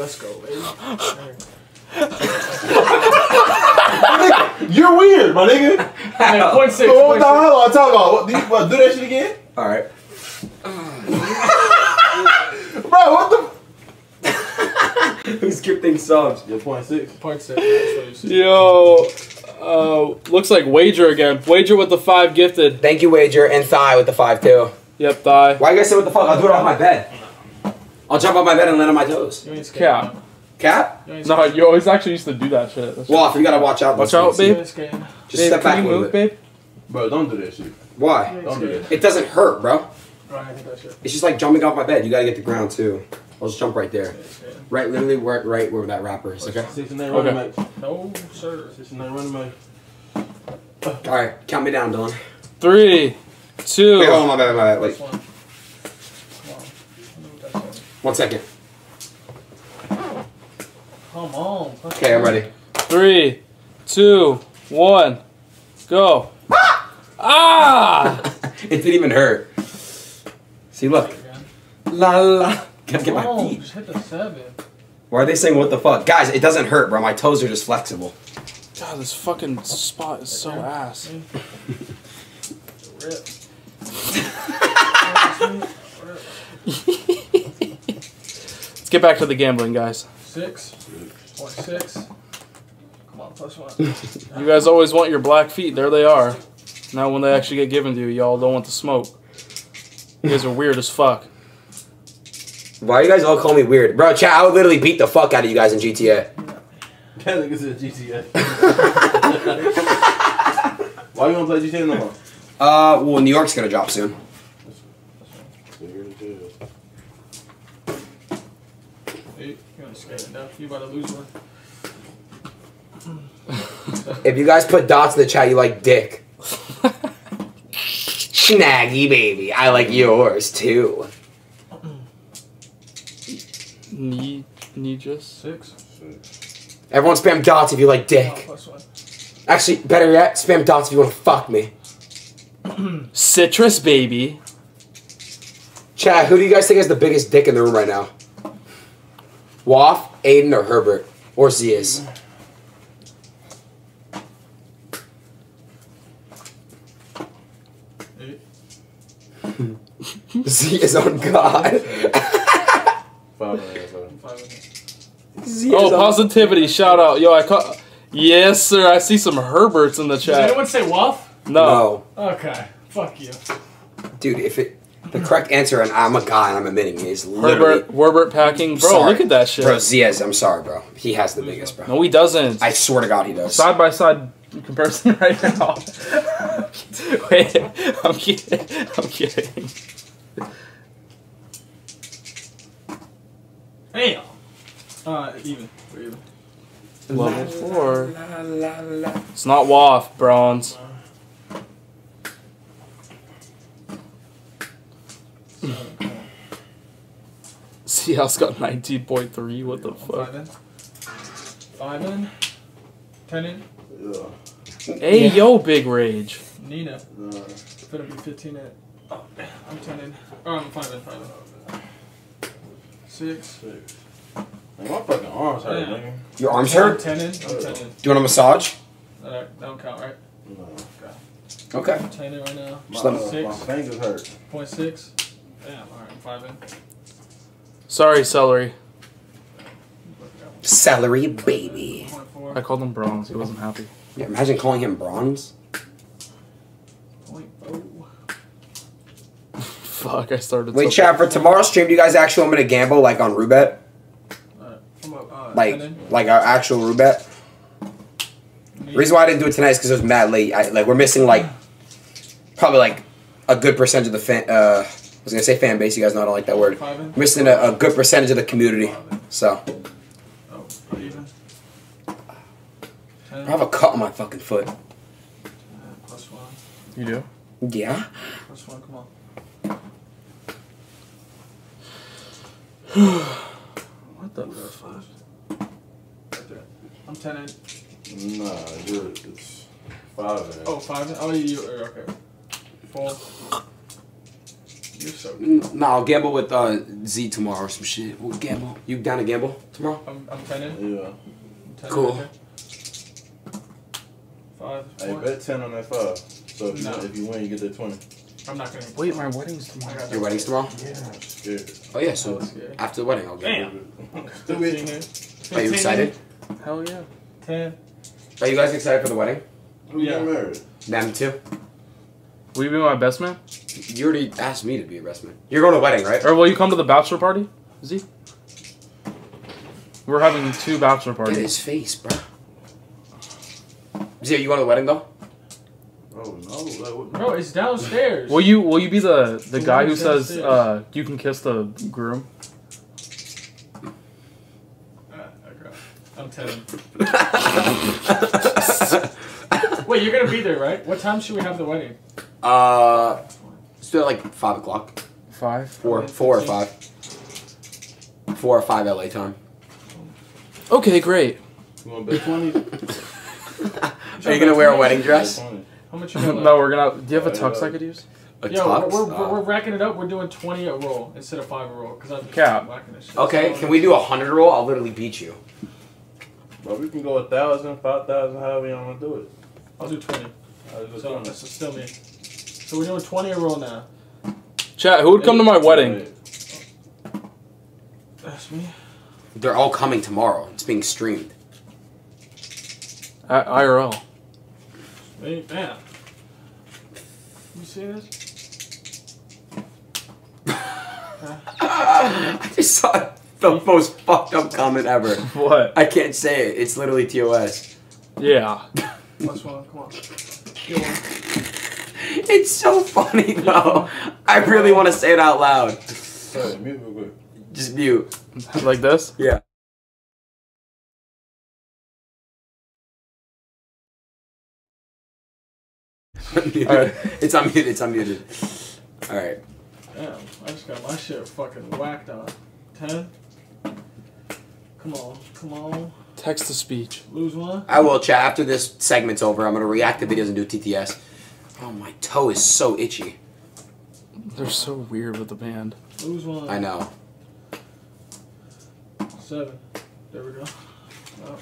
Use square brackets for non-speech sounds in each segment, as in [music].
Let's go, baby. [gasps] You're weird, my nigga. Hey, [laughs] point six. So what Point the six. hell I'm talking about? What, do, you, what, do that shit again? All right. [laughs] Bro, what the? [laughs] We skip things subs. Yeah, point six. Point six. That's what you see. Yo, uh, looks like wager again. Wager with the five gifted. Thank you, Wager, and Thigh with the five too. Yep, thigh. Why you guys say what the fuck? I'll do it off my bed. I'll jump off my bed and land on my toes. You ain't scared. Cap. Cap? You No, scared. you always actually used to do that shit. That's Well, you gotta watch out. Watch out, babe. You ain't scared. Just babe, step back can a you little move, bit. babe? Bro, don't do this shit. Why? Don't do scared. that. It doesn't hurt, bro. Right, I shit. It's just like jumping off my bed. You gotta get the ground too. I'll just jump right there. You ain't scared. Right, literally right, right where that wrapper is. Okay. Six and nine Okay. running back. No, sir. Six and nine running back. All right, count me down, Dylan. Three, two. Wait, hold on, my bad, my bad. Wait, This one. Come on. I know what that is. One second. Come on. Okay, I'm ready. Three, two, one, go. Ah! [laughs] it didn't even hurt. See, look. La la. Gotta get Come my feet. just hit the seven. Why are they saying what the fuck? Guys, it doesn't hurt, bro. My toes are just flexible. God, this fucking spot is so ass. Rip. [laughs] [laughs] Let's get back to the gambling, guys. Six. Point six. Come on, plus one. [laughs] [laughs] You guys always want your black feet. There they are. Now, when they actually get given to you, y'all don't want the smoke. You guys are weird as fuck. Why are you guys all call me weird? Bro, chat, I would literally beat the fuck out of you guys in GTA. That nigga said GTA. Why you gonna play GTA no more? Uh, well, New York's gonna drop soon. Eight. You ain't scared enough. You about to lose one. If you guys put dots in the chat, you like dick. Snaggy baby, I like yours too. Need, need just. Six. Everyone spam dots if you like dick. Oh, plus one. Actually, better yet, spam dots if you want to fuck me. Citrus, baby. Chat, who do you guys think has the biggest dick in the room right now? Waff, Aiden, or Herbert? Or Zias? Eight. [laughs] Zias on oh God. Five and a half, so. Five in Oh, on- positivity. Shout out. Yo, I caught. Yes, sir. I see some Herberts in the Did chat. anyone say Waff? No. No. Okay. Fuck you. Dude, if it. The correct answer, and I'm a guy and I'm admitting it, is literally. Herbert, Herbert packing. Bro, Sorry. look at that shit. Bro, Zias, I'm sorry, bro. He has the biggest, bro. No, he doesn't. I swear to God, he does. Side by side comparison [laughs] right now. [laughs] Wait, I'm kidding. I'm kidding. Damn. Uh, even. We're even. Level four. It's not WAF, bronze. Seven. Come on. Seahawks got 19.3. What the Five fuck? in. Five in. Ten in. Yeah. Hey, yo, Big Rage. Nina. Nah. Better be 15 in. Oh, I'm 10 in. Oh, I'm 5 in, 5 in. Six. Six. Man, my fucking arms hurt, Yeah. nigga. Your arms I'm hurt? 10 in. I'm 10 in. Do you want a massage? That, that don't count, right? No. Okay. I'm 10 in right now. My, Just let me- uh, Six. my fingers hurt. Point six. Damn, alright, I'm 5 in. Sorry, Celery. Celery baby. Point. I called him bronze. He wasn't happy. Yeah, imagine calling him bronze. Oh. [laughs] Fuck, I started. Wait, so- chat, for tomorrow's stream, do you guys actually want me to gamble, like, on Roobet? Alright, come up. Uh, Like, like our actual Roobet? Nina. reason why I didn't do it tonight is because it was mad late. I, like, we're missing, like, probably, like, a good percentage of the fan, uh, I was gonna say fan base, you guys know I don't like that word. Five in. Missing a, a good percentage of the community. So, Oh, even. Ten. I have a cut on my fucking foot. Plus one. You do? Yeah? Plus one, come on. What the That's five. Right there. I'm 10 in. Nah, you're, it's five and a half. Oh, five in. Oh, you, you okay. Four. You're so. No, I'll gamble with uh, Z tomorrow or some shit. We'll gamble. You down to gamble tomorrow? I'm, I'm tenning. Yeah. I'm tenning Cool. right there. Five. Hey, bet 10 on that 5. So if you, if you win, you get that 20. I'm not gonna. Wait, my wedding's tomorrow. got Your wedding's tomorrow? Yeah. Oh yeah, so after the wedding I'll gamble. Damn. Do 15 it. Are you 15 excited? Hell yeah. here, Ten. Are you guys excited for the wedding? Who's Yeah. getting married? Them too? Will you be my best man? You already asked me to be a best man. You're going to the wedding, right? Or will you come to the bachelor party? Z? We're having two bachelor parties. Get parties. his face, bro. Z, are you going to the wedding though? Oh, no. Like. Bro, it's downstairs. Will you will you be the the The guy one who says uh you can kiss the groom? Ah. I'm telling. [laughs] Wait, you're gonna be there, right? What time should we have the wedding? Uh, still like five o'clock. Five. Four, four or five. Four or five LA time. Okay, great. You want to 20? Are you gonna wear a wedding dress? How much you [laughs] got? no, we're gonna. Do you have a tux I could use? A Yo, tux? we're, we're, Uh, we're racking it up. We're doing 20 a roll instead of 5 a roll. Because I'm Cap. whacking this shit. okay, So- can we do a hundred roll? I'll literally beat you. But we can go a thousand, five thousand, however you want to do it. I'll do 20. I was just So doing that's still me. So we're doing 20 a roll now. Chat. Who would come to my wedding? That's me. They're all coming tomorrow. It's being streamed. At IRL. Me. Damn. You see this? [laughs] I just saw the most fucked up comment ever. [laughs] What? I can't say it. It's literally TOS. Yeah. Last one. Come on. Get one. [laughs] It's so funny though. I really want to say it out loud. Sorry, mute real quick. Just mute. like this? Yeah. [laughs] Alright. It's unmuted. It's unmuted. All right. Damn. I just got my shit fucking whacked on. 10. Come on. Come on. Text to speech. Lose one. I will chat after this segment's over. I'm gonna react to videos and do TTS. Oh, my toe is so itchy. They're so weird with the band. Lose one. I know. Seven. There we go. Oh.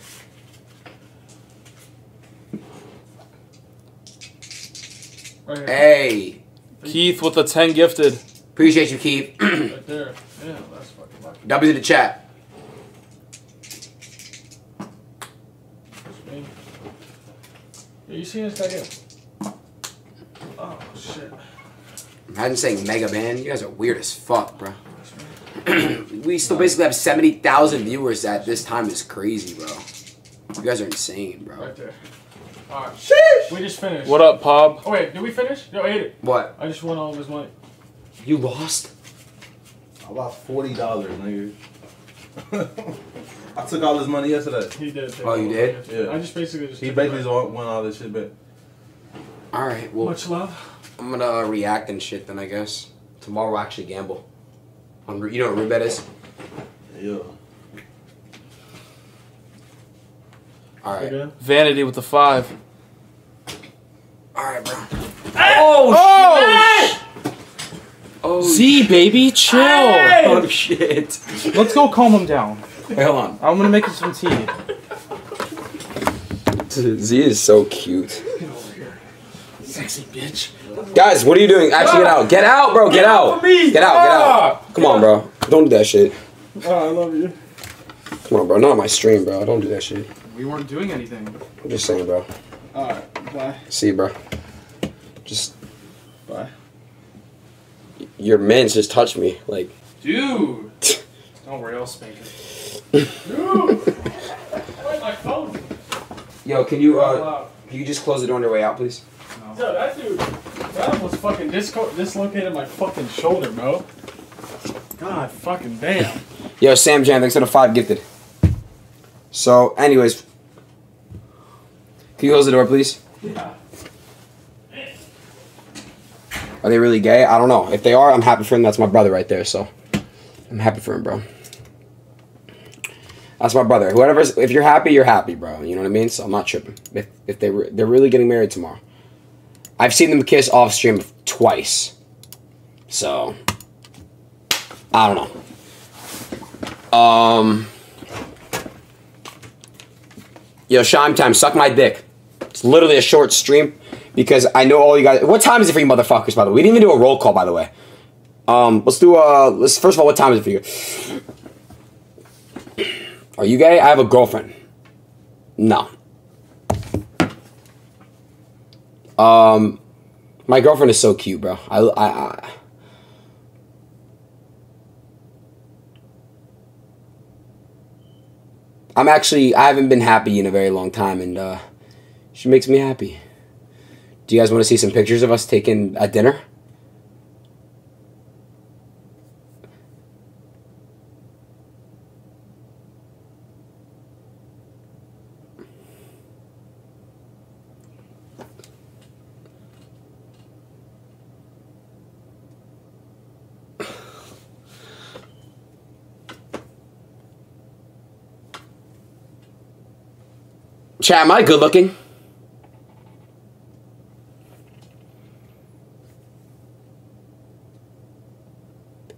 Right here. Hey, Keith with the 10 gifted. appreciate you, Keith. [clears throat] Right there. Yeah, that's fucking lucky. W to the chat. That's me. Yeah, you seen this guy get? Oh shit. Imagine saying Mega Man. You guys are weird as fuck, bro. [clears throat] We still basically have 70,000 viewers at this time. is crazy, bro. You guys are insane, bro. Right there. Alright. Sheesh! We just finished. What up, Pob? Oh wait, did we finish? Yo, I ate it. What? I just won all of his money. You lost? I lost forty dollars, nigga. [laughs] I took all his money yesterday. He did. take Oh, you all of did? Yeah. I just basically just. He took basically it just won, won all this shit back. All right. Well, Much love. I'm gonna uh, react and shit then, I guess. Tomorrow we'll actually gamble. On, you know what Roobet is? Yeah. All right. Again. Vanity with the 5. All right, bro. Oh! Oh, Z, baby, chill. oh shit. Let's go calm him down. Wait, hold on. I'm gonna make him some tea. [laughs] Z is so cute. Sexy bitch. Guys, what are you doing? Actually, get ah. out. Get out, bro. Get out. off me. Get out. Get out. Ah. Come on, bro. Don't do that shit. Oh, I love you. Come on, bro. Not on my stream, bro. Don't do that shit. We weren't doing anything. I'm just saying, bro. Alright, bye. See, you, bro. Just Bye. your mans just touched me. Like, Dude. [laughs] Don't worry, I'll spank it. [laughs] Dude! [laughs] Where's my phone? yo, can you uh, Wow. Can you just close the door on your way out, please? Yo, that dude, that almost fucking disco- dislocated my fucking shoulder, bro. God fucking damn. Yo, Sam Jan, thanks for the five gifted. So, anyways, can you close the door, please? Yeah. Are they really gay? I don't know. If they are, I'm happy for him. That's my brother right there. So, I'm happy for him, bro. That's my brother. Whoever's, if you're happy, you're happy, bro. You know what I mean? So I'm not tripping. If if they re- they're really getting married tomorrow, I've seen them kiss off stream twice. So I don't know. Um. Yo, Shime time, suck my dick. It's literally a short stream because I know all you guys. What time is it for you, motherfuckers? By the way, we didn't even do a roll call. By the way, um, let's do. Uh, let's first of all, what time is it for you? Are you gay? I have a girlfriend. No. Um, my girlfriend is so cute, bro. I, I, I I'm actually I haven't been happy in a very long time, and uh, she makes me happy. Do you guys want to see some pictures of us taking a dinner? Chat, am I good looking?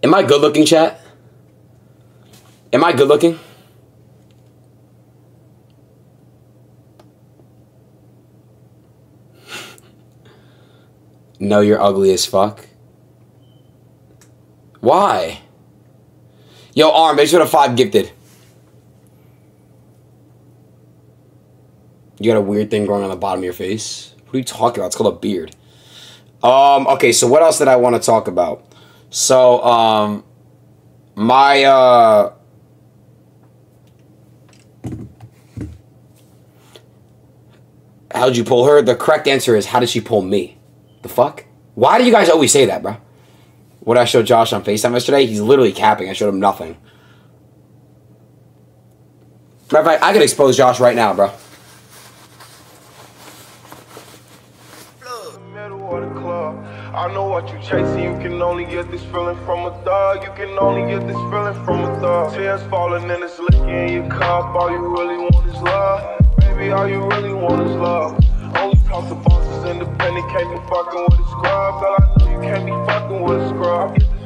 Am I good looking, chat? Am I good looking? [laughs] no, you're ugly as fuck. Why? Yo, Arm, make sure to five gifted. You got a weird thing growing on the bottom of your face. What are you talking about? It's called a beard. Um, okay, so what else did I want to talk about? So, um, my, uh, how'd you pull her? The correct answer is, how did she pull me? The fuck? Why do you guys always say that, bro? What I showed Josh on FaceTime yesterday, he's literally capping. I showed him nothing. Matter of fact, I could expose Josh right now, bro. I know what you chasing, you can only get this feeling from a thug. You can only get this feeling from a thug. Tears falling and it's licking in your cup. All you really want is love. Baby, all you really want is love. Only talk to bosses independent, can't be fucking with a scrub. Girl, I know you can't be fucking with a scrub.